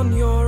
on your